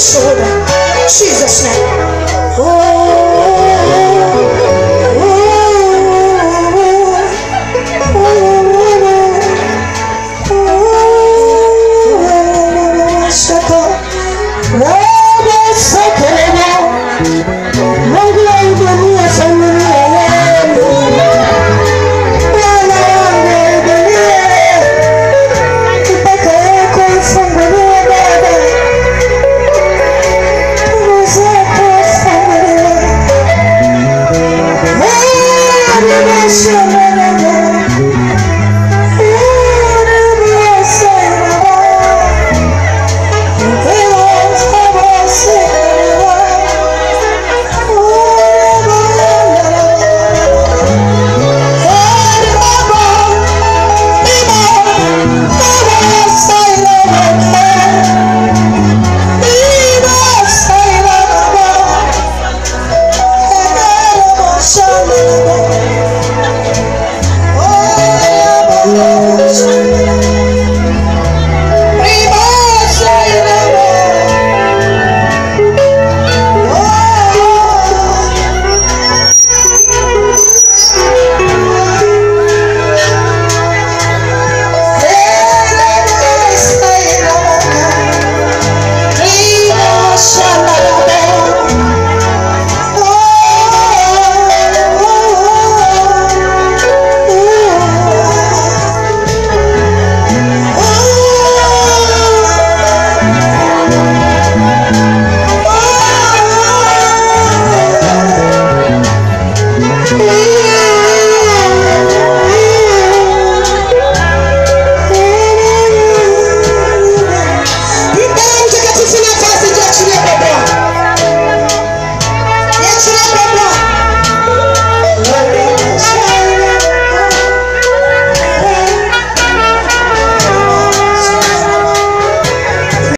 shoulder. Jesus' name. Oh. Thank.